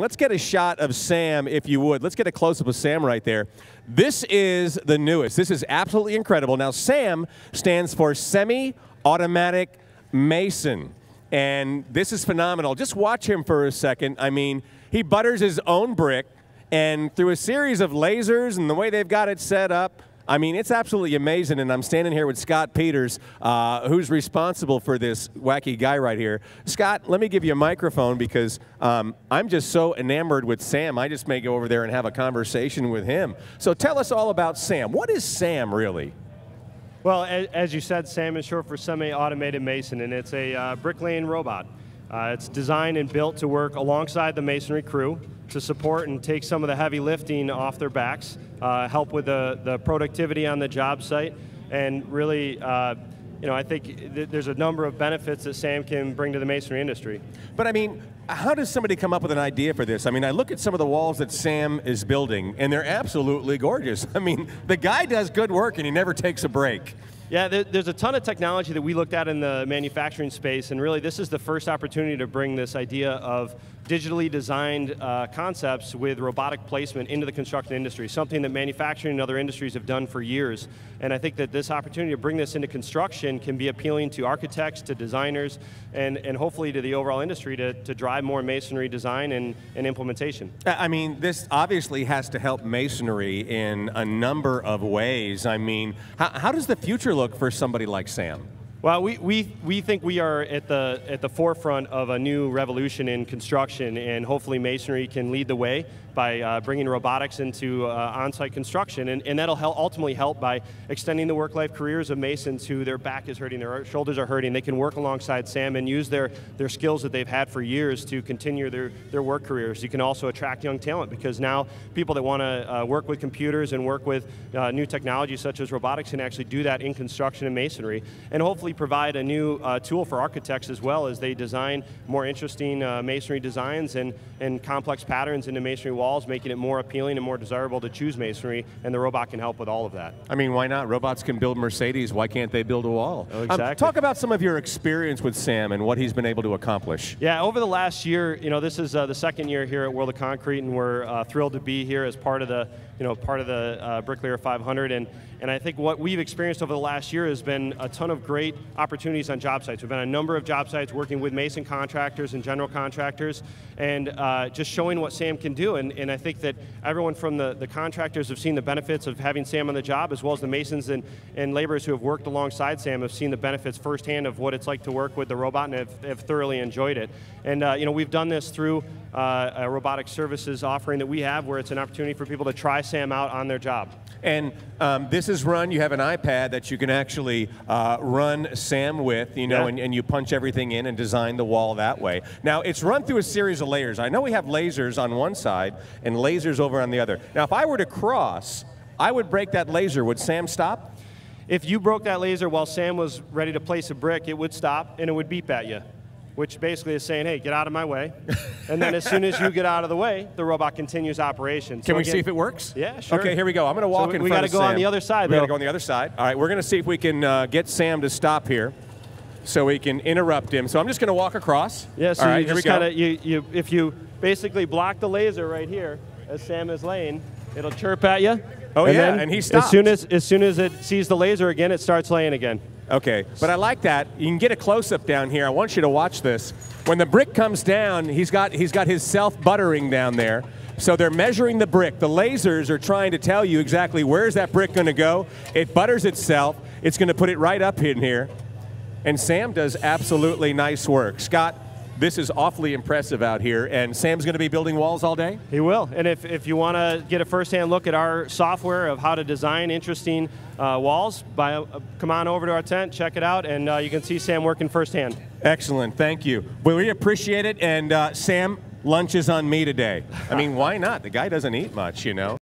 Let's get a shot of Sam, if you would. Let's get a close up of Sam right there. This is the newest. This is absolutely incredible. Now, SAM stands for Semi Automatic Mason. And this is phenomenal. Just watch him for a second. I mean, he butters his own brick, and through a series of lasers and the way they've got it set up, I mean, it's absolutely amazing, and I'm standing here with Scott Peters, uh, who's responsible for this wacky guy right here. Scott, let me give you a microphone because um, I'm just so enamored with Sam. I just may go over there and have a conversation with him. So tell us all about Sam. What is Sam really? Well, as you said, SAM is short for Semi-Automated Mason, and it's a uh, bricklaying robot. Uh, it's designed and built to work alongside the masonry crew to support and take some of the heavy lifting off their backs, uh, help with the, the productivity on the job site, and really uh, you know, I think th there's a number of benefits that SAM can bring to the masonry industry. But I mean, how does somebody come up with an idea for this? I mean, I look at some of the walls that Sam is building, and they're absolutely gorgeous. I mean, the guy does good work, and he never takes a break. Yeah, there's a ton of technology that we looked at in the manufacturing space, and really this is the first opportunity to bring this idea of digitally designed uh, concepts with robotic placement into the construction industry, something that manufacturing and other industries have done for years. And I think that this opportunity to bring this into construction can be appealing to architects, to designers, and, and hopefully to the overall industry to, to drive more masonry design and, and implementation. I mean, this obviously has to help masonry in a number of ways. I mean, how, how does the future look for somebody like Sam? Well, we, we, we think we are at the, at the forefront of a new revolution in construction, and hopefully masonry can lead the way by uh, bringing robotics into uh, on-site construction, and, and that'll help, ultimately help by extending the work-life careers of masons who their back is hurting, their shoulders are hurting. They can work alongside Sam and use their, their skills that they've had for years to continue their, their work careers. You can also attract young talent because now people that want to uh, work with computers and work with uh, new technology such as robotics can actually do that in construction and masonry, and hopefully provide a new uh, tool for architects as well as they design more interesting uh, masonry designs and, and complex patterns into masonry walls walls, making it more appealing and more desirable to choose masonry, and the robot can help with all of that. I mean, why not? Robots can build Mercedes, why can't they build a wall? Oh, exactly. Um, talk about some of your experience with Sam and what he's been able to accomplish. Yeah, over the last year, you know, this is uh, the second year here at World of Concrete, and we're uh, thrilled to be here as part of the, you know, part of the uh, Bricklayer 500, and and I think what we've experienced over the last year has been a ton of great opportunities on job sites. We've been on a number of job sites working with mason contractors and general contractors and uh, just showing what SAM can do. And, and I think that everyone from the, the contractors have seen the benefits of having SAM on the job as well as the masons and, and laborers who have worked alongside SAM have seen the benefits firsthand of what it's like to work with the robot and have, have thoroughly enjoyed it. And uh, you know, we've done this through uh, a robotic services offering that we have where it's an opportunity for people to try SAM out on their job. And um, this is run, you have an iPad that you can actually uh, run SAM with, you know, yeah. and, and, you punch everything in and design the wall that way. Now, it's run through a series of layers. I know we have lasers on one side and lasers over on the other. Now, if I were to cross, I would break that laser. Would SAM stop? If you broke that laser while Sam was ready to place a brick, it would stop and it would beep at you which basically is saying, hey, get out of my way. and then as soon as you get out of the way, the robot continues operation. Can we again, see if it works? Yeah, sure. Okay, here we go. I'm going to walk so in we, front We got to go on the other side, We got to go on the other side. All right, we're going to see if we can uh, get Sam to stop here so we can interrupt him. So I'm just going to walk across. Yeah, so All right, you just kind of, you, you, if you basically block the laser right here as Sam is laying, it'll chirp at you. Oh and yeah, and he stops. As soon as, as soon as it sees the laser again, it starts laying again. Okay, but I like that. You can get a close-up down here. I want you to watch this. When the brick comes down, he's got, he's got his self-buttering down there. So they're measuring the brick. The lasers are trying to tell you exactly where's that brick going to go. It butters itself. It's going to put it right up in here. And Sam does absolutely nice work. Scott, this is awfully impressive out here, and Sam's going to be building walls all day? He will, and if, if you want to get a first-hand look at our software of how to design interesting uh, walls, by, uh, come on over to our tent, check it out, and uh, you can see Sam working firsthand. Excellent, thank you. Well, we appreciate it, and uh, Sam, lunch is on me today. I mean, why not? The guy doesn't eat much, you know.